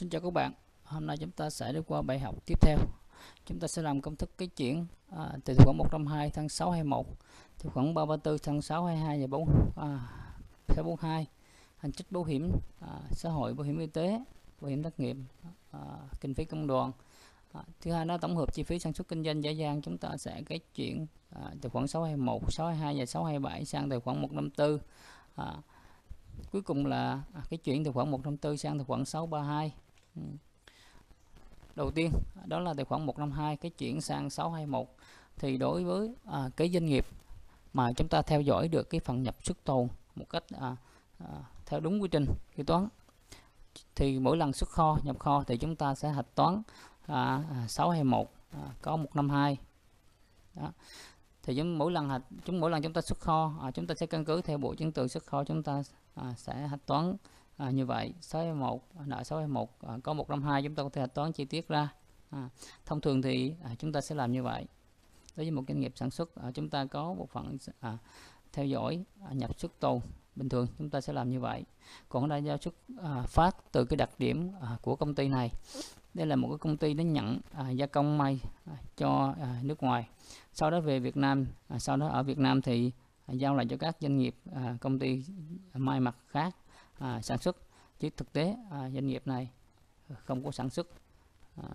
Xin chào các bạn. Hôm nay chúng ta sẽ đi qua bài học tiếp theo. Chúng ta sẽ làm công thức cái chuyển à, từ khoảng 102 tháng 621, từ khoảng 334 tháng 622 và 4 à, 642 hành trích bảo hiểm à, xã hội, bảo hiểm y tế, bảo hiểm thất nghiệp, à, kinh phí công đoàn. À, thứ hai nó tổng hợp chi phí sản xuất kinh doanh giả gian chúng ta sẽ cái chuyển à, từ khoảng 621, 622 và 627 sang từ khoảng 154. À, cuối cùng là à, cái chuyển từ khoảng 154 sang từ khoảng 632. Ừ. đầu tiên đó là tài khoản 152 cái chuyển sang 621 thì đối với à, cái doanh nghiệp mà chúng ta theo dõi được cái phần nhập xuất tồn một cách à, à, theo đúng quy trình kế toán thì mỗi lần xuất kho nhập kho thì chúng ta sẽ hạch toán à, à 621 à, có 152 đó. thì chúng mỗi lần hạch chúng mỗi lần chúng ta xuất kho à, chúng ta sẽ căn cứ theo bộ chứng từ xuất kho chúng ta à, sẽ hạch toán à, như vậy 61 nợ 61 à, có 152 chúng ta có thể hạch toán chi tiết ra. À, thông thường thì à, chúng ta sẽ làm như vậy. Đối với một doanh nghiệp sản xuất à, chúng ta có bộ phận à, theo dõi à, nhập xuất tồn bình thường chúng ta sẽ làm như vậy. Còn ở đây do xuất à, phát từ cái đặc điểm à, của công ty này. Đây là một cái công ty nó nhận à, gia công may à, cho à, nước ngoài. Sau đó về Việt Nam à, sau đó ở Việt Nam thì à, giao lại cho các doanh nghiệp à, công ty may mặc khác à, sản xuất. Chứ thực tế à, doanh nghiệp này không có sản xuất. À,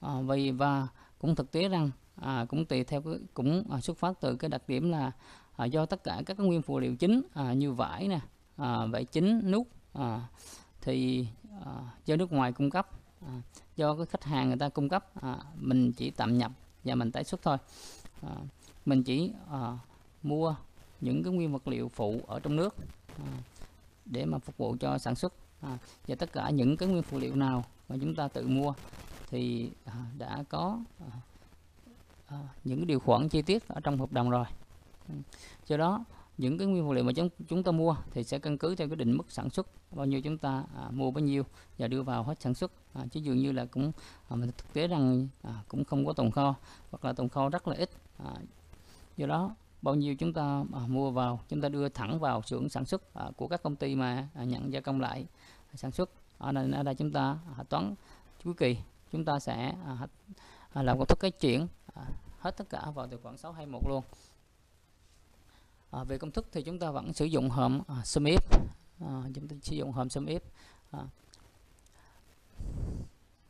à, vì và cũng thực tế rằng à, cũng tùy theo cái, cũng à, xuất phát từ cái đặc điểm là à, do tất cả các nguyên phụ liệu chính à, như vải nè à, vải chính nút à, thì à, do nước ngoài cung cấp à, do cái khách hàng người ta cung cấp à, mình chỉ tạm nhập và mình tái xuất thôi. À, mình chỉ à, mua những cái nguyên vật liệu phụ ở trong nước à, để mà phục vụ cho sản xuất à, và tất cả những cái nguyên phụ liệu nào mà chúng ta tự mua thì à, đã có à, à, những điều khoản chi tiết ở trong hợp đồng rồi. Ừ. Do đó những cái nguyên vật liệu mà chúng chúng ta mua thì sẽ căn cứ theo cái định mức sản xuất bao nhiêu chúng ta à, mua bao nhiêu và đưa vào hết sản xuất. À, chứ dường như là cũng à, mình thực tế rằng à, cũng không có tồn kho hoặc là tồn kho rất là ít. À, do đó bao nhiêu chúng ta à, mua vào chúng ta đưa thẳng vào xưởng sản xuất à, của các công ty mà à, nhận gia công lại à, sản xuất ở đây, ở đây chúng ta à, toán cuối kỳ chúng ta sẽ à, à, làm công thức cái chuyển à, hết tất cả vào tài khoản 621 luôn à, về công thức thì chúng ta vẫn sử dụng hòm à, sum if à, chúng ta sử dụng hòm sum if à.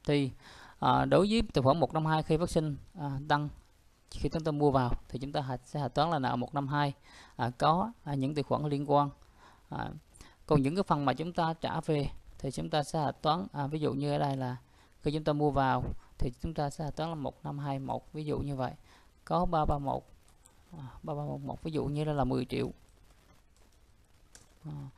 thì à, đối với tài khoản 152 khi phát sinh à, tăng khi chúng ta mua vào thì chúng ta sẽ hạch toán là nợ 152 à, có à, những tài khoản liên quan. À, còn những cái phần mà chúng ta trả về thì chúng ta sẽ hạch toán à, ví dụ như ở đây là khi chúng ta mua vào thì chúng ta sẽ hạch toán là 1521 ví dụ như vậy. Có 331 à, 3311 ví dụ như là 10 triệu. À.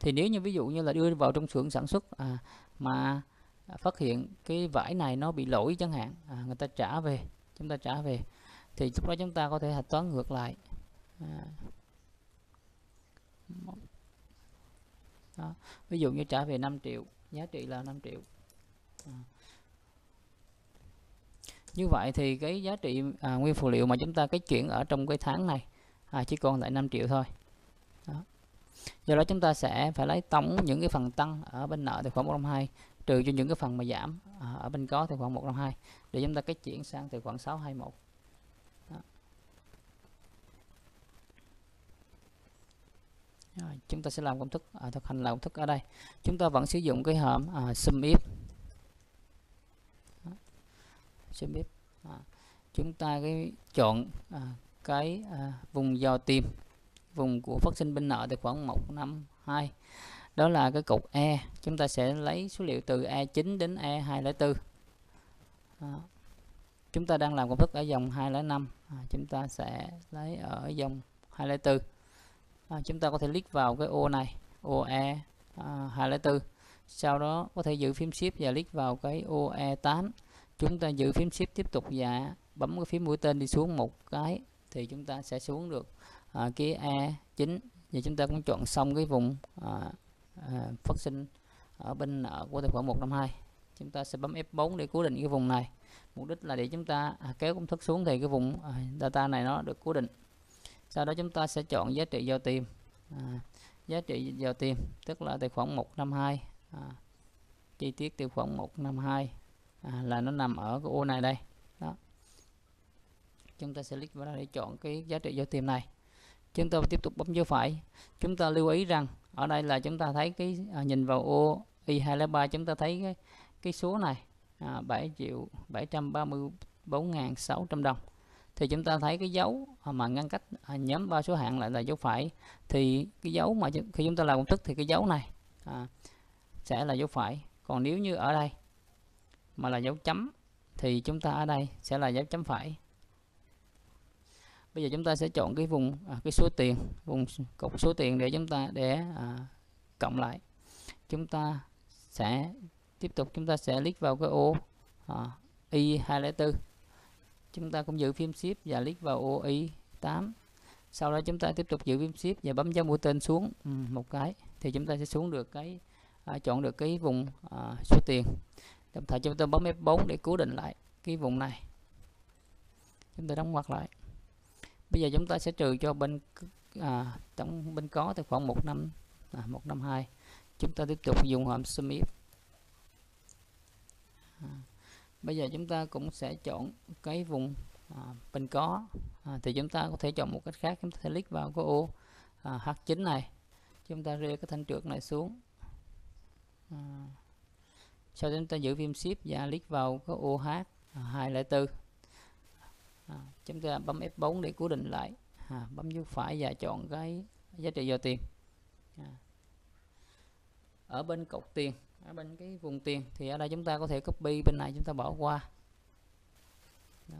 thì nếu như ví dụ như là đưa vào trong xưởng sản xuất à, mà À, phát hiện cái vải này nó bị lỗi chẳng hạn à, người ta trả về chúng ta trả về thì lúc đó chúng ta có thể hạch toán ngược lại à. đó. ví dụ như trả về 5 triệu giá trị là 5 triệu à. như vậy thì cái giá trị à, nguyên phụ liệu mà chúng ta cái chuyển ở trong cái tháng này à, chỉ còn lại 5 triệu thôi đó. do đó chúng ta sẽ phải lấy tổng những cái phần tăng ở bên nợ tài khoản 152 trừ cho những cái phần mà giảm. À, ở bên có tài khoản 152 để chúng ta cái chuyển sang tài khoản 621 Đó. Rồi, chúng ta sẽ làm công thức à, thực hành làm công thức ở đây. Chúng ta vẫn sử dụng cái hòm à, sum if. Đó. sum if. À, chúng ta cái chọn à, cái à, vùng giao tìm vùng của phát sinh bên nợ tài khoản 152 đó là cái cục E chúng ta sẽ lấy số liệu từ E9 đến E204 đó. chúng ta đang làm công thức ở dòng 205 à, chúng ta sẽ lấy ở dòng 204 à, chúng ta có thể click vào cái ô này ô E à, 204 sau đó có thể giữ phím shift và click vào cái ô E8 chúng ta giữ phím shift tiếp tục và bấm cái phím mũi tên đi xuống một cái thì chúng ta sẽ xuống được à, cái E9 và chúng ta cũng chọn xong cái vùng à, à, phát sinh ở bên nợ của tài khoản 152 chúng ta sẽ bấm F4 để cố định cái vùng này. Mục đích là để chúng ta à, kéo công thức xuống thì cái vùng à, data này nó được cố định. Sau đó chúng ta sẽ chọn giá trị giao tìm. À, giá trị vào tiền tức là tài khoản 152 à, chi tiết tài khoản 152 à, là nó nằm ở cái ô này đây. Đó. Chúng ta sẽ click vào đây để chọn cái giá trị giao tiền này. Chúng ta tiếp tục bấm dấu phải. Chúng ta lưu ý rằng ở đây là chúng ta thấy cái à, nhìn vào ô y203 chúng ta thấy cái, cái số này à, 7 triệu 734.600 đồng. Thì chúng ta thấy cái dấu mà ngăn cách à, nhóm ba số hạng lại là dấu phải. Thì cái dấu mà khi chúng ta làm công thức thì cái dấu này à, sẽ là dấu phải. Còn nếu như ở đây mà là dấu chấm thì chúng ta ở đây sẽ là dấu chấm phải bây giờ chúng ta sẽ chọn cái vùng à, cái số tiền vùng cột số tiền để chúng ta để à, cộng lại. Chúng ta sẽ tiếp tục chúng ta sẽ click vào cái ô à, y 204 chúng ta cũng giữ phím shift và click vào ô y 8 sau đó chúng ta tiếp tục giữ phím shift và bấm dấu mũi tên xuống ừ, một cái. Thì chúng ta sẽ xuống được cái à, chọn được cái vùng à, số tiền. Đồng thời chúng ta bấm F4 để cố định lại cái vùng này. Chúng ta đóng ngoặc lại bây giờ chúng ta sẽ trừ cho bên à, tổng bên có tài khoản 15 à, 152 chúng ta tiếp tục dùng hàm sum if. À, bây giờ chúng ta cũng sẽ chọn cái vùng à, bên có. À, thì chúng ta có thể chọn một cách khác chúng ta sẽ click vào cái ô à, H9 này. Chúng ta rê cái thanh trượt này xuống. À, sau đó chúng ta giữ phím shift và click vào cái ô H à, à, chúng ta bấm F4 để cố định lại. À, bấm dấu phải và chọn cái giá trị vào tiền. À. ở bên cột tiền ở bên cái vùng tiền thì ở đây chúng ta có thể copy bên này chúng ta bỏ qua. Đó.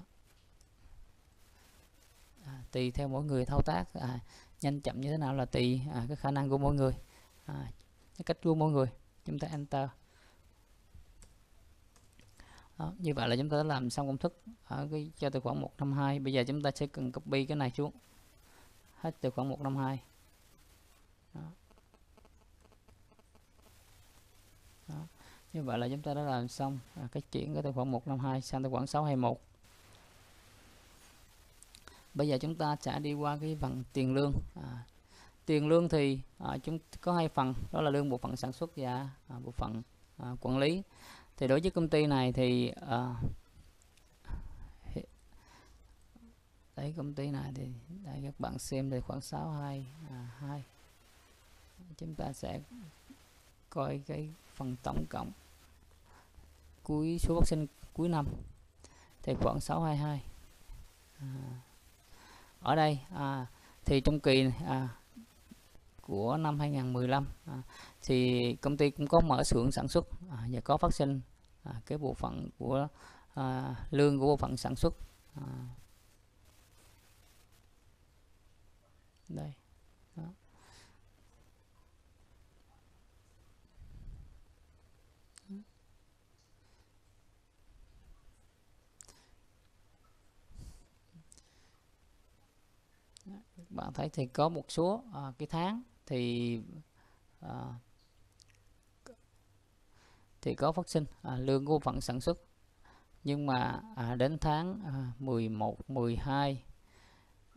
À, tùy theo mỗi người thao tác. À, nhanh chậm như thế nào là tùy à, cái khả năng của mỗi người. À, cái cách của mỗi người. Chúng ta enter đó, như vậy là chúng ta đã làm xong công thức ở cái cho tài khoản 152 bây giờ chúng ta sẽ cần copy cái này xuống. Hết tài khoản 152 đó. Đó. như vậy là chúng ta đã làm xong. À, cái chuyển cái tài khoản 152 sang tài khoản 621 bây giờ chúng ta sẽ đi qua cái phần tiền lương. À, tiền lương thì à, chúng có hai phần. Đó là lương bộ phận sản xuất và à, bộ phận à, quản lý thì đối với công ty này thì ờ, uh, đấy công ty này thì đây các bạn xem thì khoảng 62 à, 2 chúng ta sẽ coi cái phần tổng cộng cuối số phát sinh cuối năm. Thì khoảng 622 à, ở đây à, thì trong kỳ à, của năm 2015 à, thì công ty cũng có mở xưởng sản xuất à, và có phát sinh à, cái bộ phận của à, lương của bộ phận sản xuất à, đây Đó. bạn thấy thì có một số à, cái tháng thì à, thì có phát sinh. À, lương của phần sản xuất. Nhưng mà à, đến tháng à, 11 12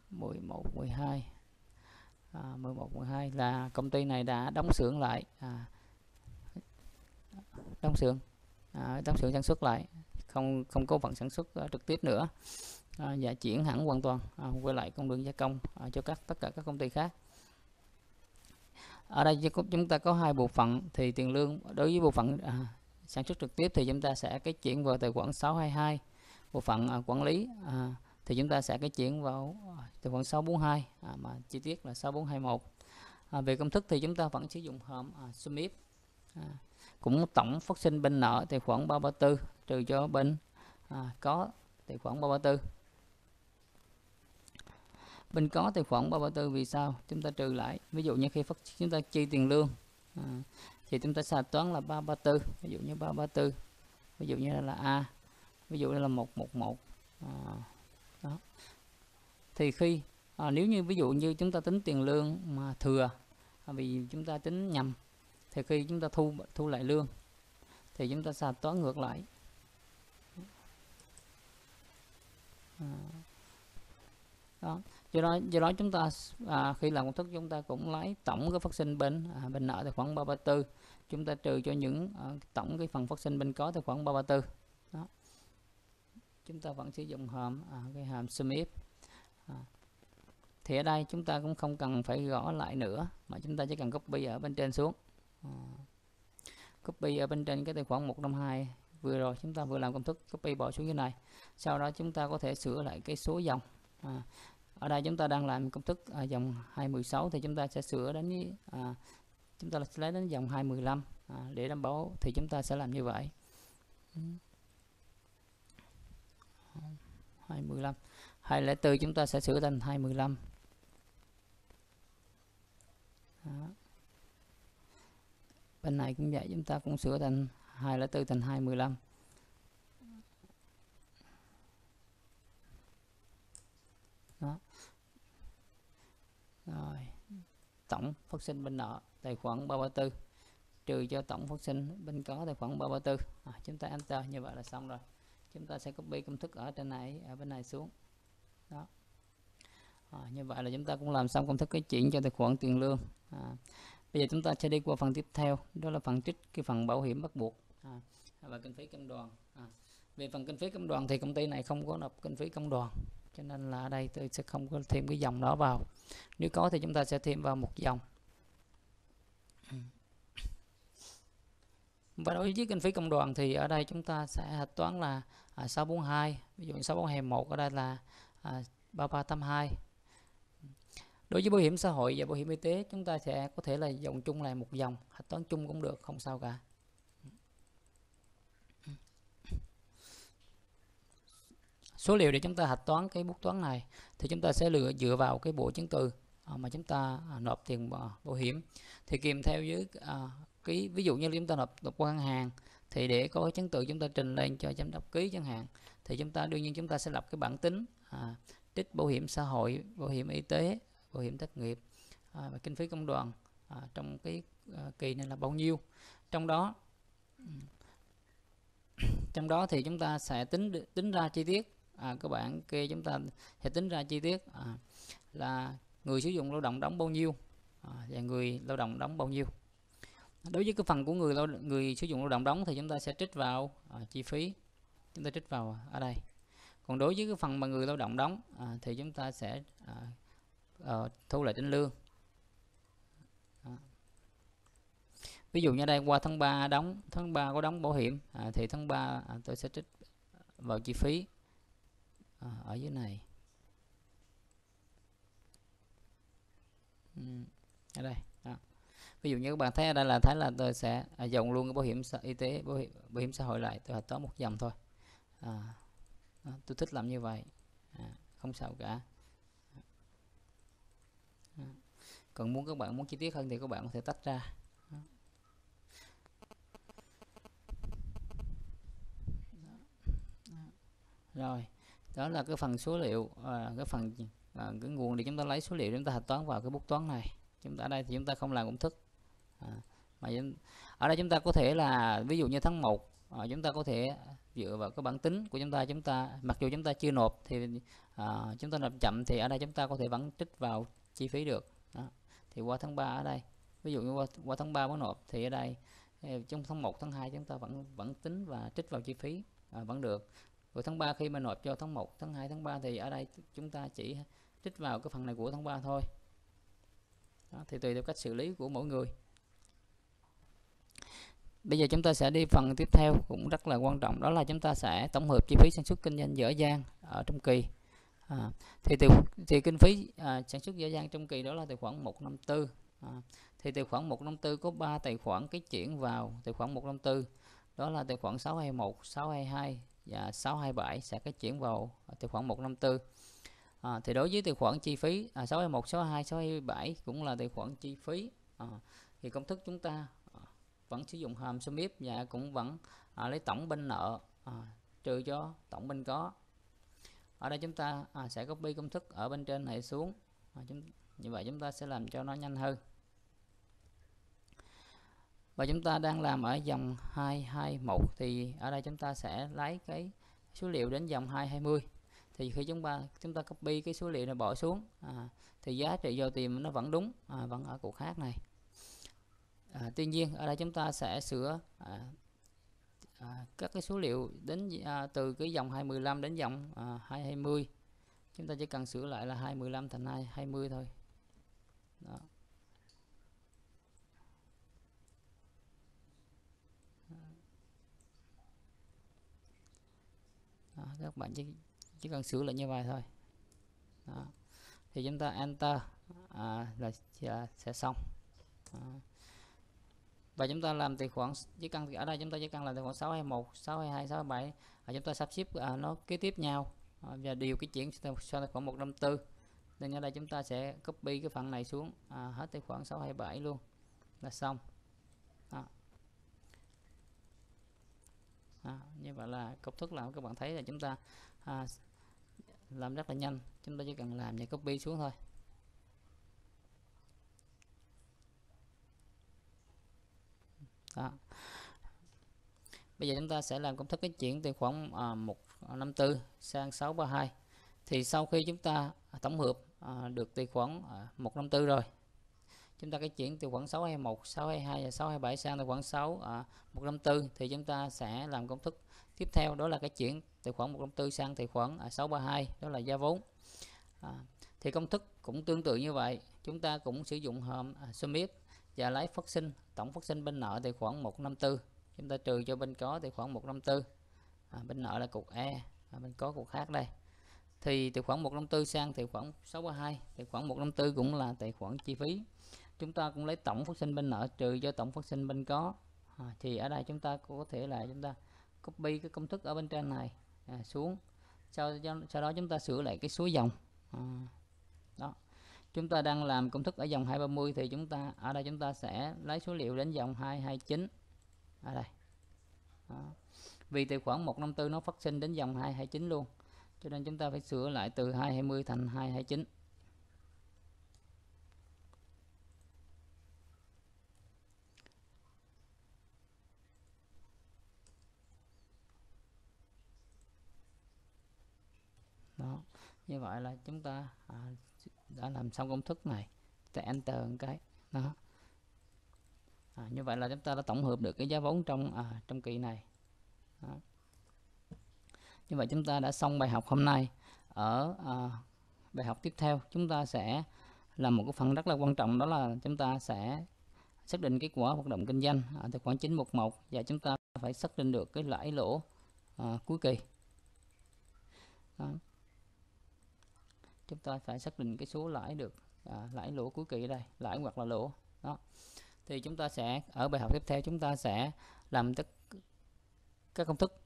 11 12 à, 11 12 là công ty này đã đóng xưởng lại à, đóng xưởng à, đóng xưởng sản xuất lại. Không không có phần sản xuất à, trực tiếp nữa. À, và chuyển hẳn hoàn toàn à, quay lại con đường gia công à, cho các tất cả các công ty khác ở đây chúng ta có hai bộ phận thì tiền lương đối với bộ phận à, sản xuất trực tiếp thì chúng ta sẽ cái chuyển vào tài khoản 622 bộ phận à, quản lý à, thì chúng ta sẽ cái chuyển vào à, tài khoản 642 à, mà chi tiết là 6421 à, về công thức thì chúng ta vẫn sử dụng hòm à, sum à, cũng tổng phát sinh bên nợ tài khoản 334 trừ cho bên à, có tài khoản 334 bên có tài khoản 334 vì sao? Chúng ta trừ lại. Ví dụ như khi phát chúng ta chi tiền lương à, thì chúng ta xài toán là 334 ví dụ như 334 ví dụ như là A. Ví dụ như là 111 à, đó. Thì khi à, nếu như ví dụ như chúng ta tính tiền lương mà thừa à, vì chúng ta tính nhầm thì khi chúng ta thu thu lại lương thì chúng ta xài toán ngược lại. À, đó do đó do đó chúng ta à, khi làm công thức chúng ta cũng lấy tổng cái phát sinh bên à, bên nợ tài khoản 334 chúng ta trừ cho những à, tổng cái phần phát sinh bên có tài khoản 334 đó. Chúng ta vẫn sử dụng hàm à, cái hàm sum if à. thì ở đây chúng ta cũng không cần phải gõ lại nữa mà chúng ta chỉ cần copy ở bên trên xuống. À. copy ở bên trên cái tài khoản 152 vừa rồi chúng ta vừa làm công thức copy bỏ xuống như này. Sau đó chúng ta có thể sửa lại cái số dòng. À, ở đây chúng ta đang làm công thức à, dòng 216 thì chúng ta sẽ sửa đến với à, chúng ta lấy đến dòng 215 à, để đảm bảo thì chúng ta sẽ làm như vậy. 215 204 chúng ta sẽ sửa thành 215 Đó. bên này cũng vậy chúng ta cũng sửa thành 204 thành 215 đó rồi. Tổng phát sinh bên nợ tài khoản 334 trừ cho tổng phát sinh bên có tài khoản 334 à, chúng ta enter như vậy là xong rồi. Chúng ta sẽ copy công thức ở trên này ở bên này xuống. Đó. À, như vậy là chúng ta cũng làm xong công thức cái chuyển cho tài khoản tiền lương. À, bây giờ chúng ta sẽ đi qua phần tiếp theo đó là phần trích cái phần bảo hiểm bắt buộc. À, và kinh phí công đoàn. À, về phần kinh phí công đoàn thì công ty này không có nộp kinh phí công đoàn cho nên là ở đây tôi sẽ không có thêm cái dòng đó vào. Nếu có thì chúng ta sẽ thêm vào một dòng. Và đối với kinh phí công đoàn thì ở đây chúng ta sẽ hạch toán là à, 642 ví dụ 641 ở đây là à, 3382 đối với bảo hiểm xã hội và bảo hiểm y tế, chúng ta sẽ có thể là dòng chung lại một dòng. Hạch toán chung cũng được, không sao cả. Số liệu để chúng ta hạch toán cái bút toán này thì chúng ta sẽ lựa dựa vào cái bộ chứng từ à, mà chúng ta à, nộp tiền bảo hiểm. Thì kèm theo với à, ký ví dụ như chúng ta nộp nộp qua ngân hàng thì để có cái chứng từ chúng ta trình lên cho giám đốc ký chẳng hạn thì chúng ta đương nhiên chúng ta sẽ lập cái bản tính à, trích bảo hiểm xã hội bảo hiểm y tế bảo hiểm thất nghiệp à, và kinh phí công đoàn à, trong cái à, kỳ này là bao nhiêu. Trong đó trong đó thì chúng ta sẽ tính tính ra chi tiết à, các bạn kia chúng ta sẽ tính ra chi tiết. À, là người sử dụng lao động đóng bao nhiêu? À, và người lao động đóng bao nhiêu? Đối với cái phần của người lao người sử dụng lao động đóng thì chúng ta sẽ trích vào à, chi phí. Chúng ta trích vào ở đây. Còn đối với cái phần mà người lao động đóng à, thì chúng ta sẽ à, à, thu lại trên lương. À. ví dụ như đây qua tháng 3 đóng tháng 3 có đóng bảo hiểm à, thì tháng 3 à, tôi sẽ trích vào chi phí à, ở dưới này. Ừ, ở đây đó. ví dụ như các bạn thấy ở đây là thấy là tôi sẽ à, dòng luôn cái bảo hiểm y tế bảo hiểm, bảo hiểm xã hội lại tôi hợp toán một dòng thôi. À, đó, tôi thích làm như vậy. À, không sao cả. À. còn muốn các bạn muốn chi tiết hơn thì các bạn có thể tách ra. Rồi đó là cái phần số liệu à, cái phần à, cái nguồn để chúng ta lấy số liệu chúng ta hạch toán vào cái bút toán này. Chúng ta ở đây thì chúng ta không làm công thức. À, mà ở đây chúng ta có thể là ví dụ như tháng 1 à, chúng ta có thể dựa vào cái bản tính của chúng ta chúng ta mặc dù chúng ta chưa nộp thì à, chúng ta nộp chậm thì ở đây chúng ta có thể vẫn trích vào chi phí được. Đó. thì qua tháng 3 ở đây ví dụ như qua, qua tháng 3 mới nộp thì ở đây ờ, trong tháng 1 tháng 2 chúng ta vẫn vẫn tính và trích vào chi phí à, vẫn được rồi tháng 3 khi mà nộp cho tháng 1 tháng 2 tháng 3 thì ở đây chúng ta chỉ trích vào cái phần này của tháng 3 thôi. Đó, thì tùy theo cách xử lý của mỗi người. Bây giờ chúng ta sẽ đi phần tiếp theo cũng rất là quan trọng đó là chúng ta sẽ tổng hợp chi phí sản xuất kinh doanh dở dang ở trong kỳ. À, thì từ thì kinh phí à, sản xuất dở dang trong kỳ đó là à, tài khoản 154 à, thì tài khoản 154 có 3 tài khoản cái chuyển vào tài khoản 154 đó là tài khoản 621 622 Dạ, và 627 sẽ cái chuyển vào à, tài khoản 154 à, thì đối với tài khoản chi phí à, 621 62 627 cũng là tài khoản chi phí. À, thì công thức chúng ta à, vẫn sử dụng hàm sum if và cũng vẫn à, lấy tổng bên nợ à, trừ cho tổng bên có. Ở đây chúng ta à, sẽ copy công thức ở bên trên này xuống. À, chúng, như vậy chúng ta sẽ làm cho nó nhanh hơn và chúng ta đang làm ở dòng 221 thì ở đây chúng ta sẽ lấy cái số liệu đến dòng 220 thì khi chúng ta chúng ta copy cái số liệu này bỏ xuống à, thì giá trị giao tìm nó vẫn đúng à, vẫn ở cuộc khác này. À, tuy nhiên ở đây chúng ta sẽ sửa à, à, các cái số liệu đến à, từ cái dòng 215 đến dòng à, 220 chúng ta chỉ cần sửa lại là 215 thành 220 thôi. Đó. Đó, các bạn chỉ chỉ cần sửa lại như vậy thôi. Đó. thì chúng ta enter à, là à, sẽ xong. Đó. và chúng ta làm tài khoản chỉ cần ở đây chúng ta chỉ cần làm tài khoản 621 622 627 và chúng ta sắp xếp à, nó kế tiếp nhau. À, và điều cái chuyển sang tài khoản 154 nên ở đây chúng ta sẽ copy cái phần này xuống à, hết tài khoản 627 luôn. Là xong Đó. À, như vậy là công thức làm các bạn thấy là chúng ta à, làm rất là nhanh. Chúng ta chỉ cần làm và copy xuống thôi. Đó. Bây giờ chúng ta sẽ làm công thức cái chuyển từ khoảng à, 154 à, sang 632 thì sau khi chúng ta tổng hợp à, được tài khoản à, 154 rồi chúng ta cái chuyển từ khoảng 621 622 và 627 sang từ khoảng 6 à, 154 thì chúng ta sẽ làm công thức tiếp theo đó là cái chuyển từ khoảng 154 sang tài khoản à, 632 đó là giá vốn. À, thì công thức cũng tương tự như vậy. Chúng ta cũng sử dụng hòm à, submit và lấy phát sinh tổng phát sinh bên nợ tài khoản 154 chúng ta trừ cho bên có tài khoản 154 à, bên nợ là cục E à, bên có cục khác đây. Thì tài khoản 154 sang tài khoản 632 tài khoản 154 cũng là tài khoản chi phí chúng ta cũng lấy tổng phát sinh bên nợ trừ cho tổng phát sinh bên có. À, thì ở đây chúng ta có thể là chúng ta copy cái công thức ở bên trên này à, xuống. Sau, sau đó chúng ta sửa lại cái số dòng. À, đó. Chúng ta đang làm công thức ở dòng 230 thì chúng ta ở đây chúng ta sẽ lấy số liệu đến dòng 229 ở đây. Đó. vì tài khoản 154 nó phát sinh đến dòng 229 luôn cho nên chúng ta phải sửa lại từ 220 thành 229 đó như vậy là chúng ta à, đã làm xong công thức này ta enter một cái đó. À, như vậy là chúng ta đã tổng hợp được cái giá vốn trong à, trong kỳ này đó. như vậy chúng ta đã xong bài học hôm nay. Ở à, bài học tiếp theo chúng ta sẽ làm một cái phần rất là quan trọng đó là chúng ta sẽ xác định kết quả hoạt động kinh doanh ở tài khoản 911 và chúng ta phải xác định được cái lãi lỗ à, cuối kỳ đó chúng ta phải xác định cái số lãi được à, lãi lỗ cuối kỳ đây lãi hoặc là lỗ đó. Thì chúng ta sẽ ở bài học tiếp theo chúng ta sẽ làm tất các công thức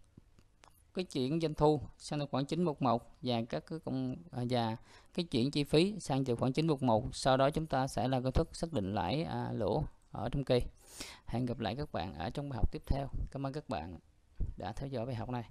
cái chuyển doanh thu sang tài khoản 911 và các cái công à, và cái chuyển chi phí sang tài khoản 911 sau đó chúng ta sẽ là công thức xác định lãi à, lỗ ở trong kỳ. Hẹn gặp lại các bạn ở trong bài học tiếp theo. Cảm ơn các bạn đã theo dõi bài học này.